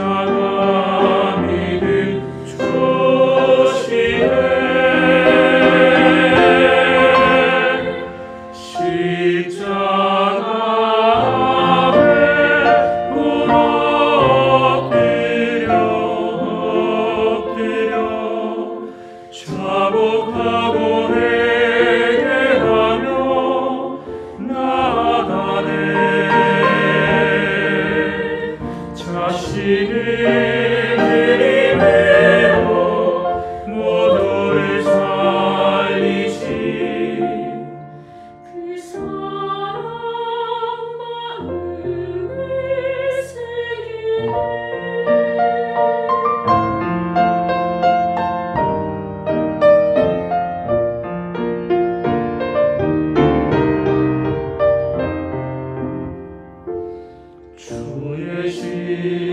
Son. 주